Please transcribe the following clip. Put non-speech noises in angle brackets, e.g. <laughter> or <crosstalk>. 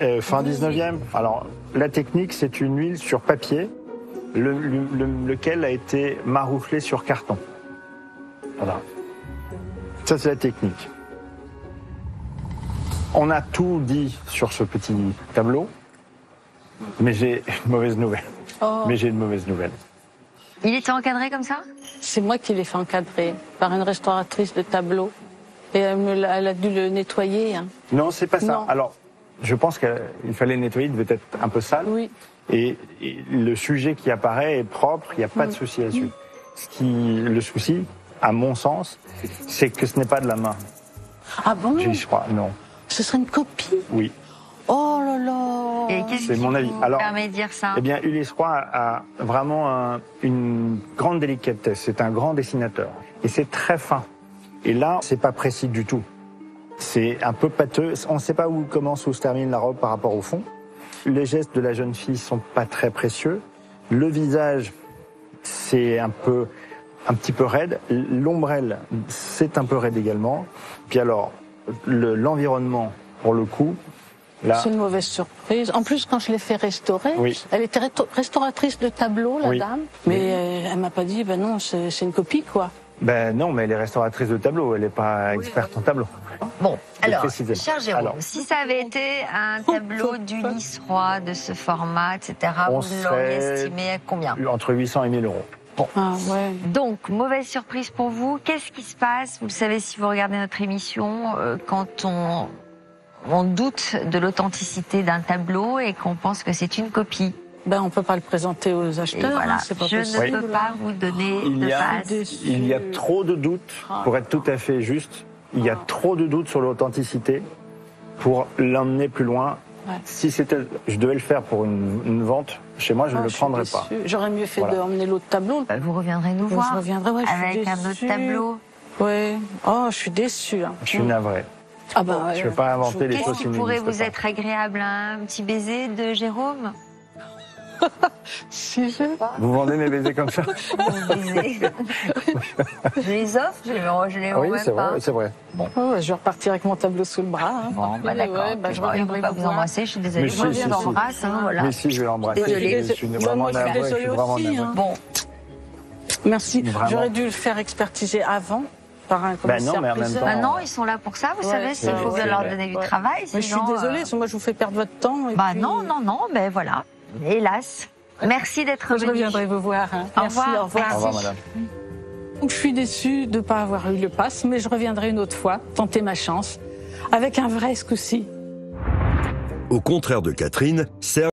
Euh, fin 19e. Alors, la technique, c'est une huile sur papier, le- le- le- lequel a été marouflé sur carton. Voilà. Ça, c'est la technique. On a tout dit sur ce petit tableau, mais j'ai <laughs> une mauvaise nouvelle. Oh, Mais j'ai une mauvaise nouvelle. Il était encadré comme ça? C'est moi qui l'ai fait encadrer par une restauratrice de tableau. Et elle, me l'a- elle a dû le nettoyer. hein. Non, c'est pas ça. Non. Alors, je pense qu'il fallait le nettoyer, il devait être un peu sale. Oui. Et, et le sujet qui apparaît est propre, il n'y a pas de souci là-dessus. Ce qui, le souci, à mon sens, c'est que ce n'est pas de la main. Ah bon? Je crois, non. Ce serait une copie? Oui. Oh là là Et qu'est-ce C'est qui mon avis. vous Alors, permet de dire ça? Eh bien, Ulysse Roy a, a vraiment un- une grande délicatesse. C'est un grand dessinateur. Et c'est très fin. Et là, c'est pas précis du tout. C'est un peu pâteux. On ne sait pas où commence ou se termine la robe par rapport au fond. Les gestes de la jeune fille sont pas très précieux. Le visage, c'est un peu, un petit peu raide. L'ombrelle, c'est un peu raide également. Puis alors, le- l'environnement, pour le coup, là, C'est une mauvaise surprise. En plus, quand je l'ai fait restaurer, Oui. elle était restauratrice de tableau, la Oui. dame. Mais euh, elle m'a pas dit, ben non, c'est une copie, quoi. Ben non, mais elle est restauratrice de tableau, elle n'est pas experte en tableau. Bon, alors, cher Jérôme, Alors. si ça avait été un tableau d'Ulysse Roy de ce format, etc., On vous l'auriez estimé à combien? Entre 800 et 1000 euros. Ah ouais. Donc, mauvaise surprise pour vous. Qu'est-ce qui se passe? Vous le savez si vous regardez notre émission, euh, quand on, on doute de l'authenticité d'un tableau et qu'on pense que c'est une copie. Ben on peut pas le présenter aux Et acheteurs, voilà, hein, c'est pas je possible. ne peux pas vous donner Il de y a- face. Déçu. Il y a trop de doutes, pour être tout à fait juste, il y a trop de doutes sur l'authenticité pour l'emmener plus loin. Ouais. Si c'était, je devais le faire pour une, une vente, chez moi, je Ah, ne le suis prendrais pas. J'aurais mieux fait Voilà. d'emmener l'autre tableau. Vous reviendrez nous Je voir reviendrai, ouais, je suis avec un autre tableau. Ouais. Oh, je suis déçue. hein. Je suis navré. Ah ben, Je ne euh, vais pas inventer les Qu'est-ce choses qui qui pourrait vous pas. être agréable Un petit baiser de Jérôme? Si je... Vous vendez mes baisers comme ça. <laughs> <laughs> Je les offre, je les, je les Oui, c'est vrai, c'est vrai. Oh, ouais, je vais repartir avec mon tableau sous le bras. hein. Bon, bah Ouais, d'accord. ouais, bah, je Bon, ne reviendrai peut pas vous embrasser, je suis désolée. Mais Je si, vous si, hein, voilà. Mais si, je vais l'embrasser. Désolée. Je suis vraiment moi, je suis navré. Je suis désolée vraiment. Bon, Merci. J'aurais dû le faire expertiser avant par un non, commissaire mais en même priseur. temps, maintenant ils sont là pour ça, vous Ouais, savez, c'est s'il faut leur donner du travail. Mais je suis désolée, euh, parce que moi je vous fais perdre votre temps. et Bah puis, non, non, non, mais voilà. Hélas. Merci d'être Je venu. reviendrai vous voir. hein. Au Merci, revoir. au revoir. Au revoir, madame. Donc, je suis déçue de ne pas avoir eu le pass, mais je reviendrai une autre fois, tenter ma chance, avec un vrai ce coup-ci. Au contraire de Catherine, Serge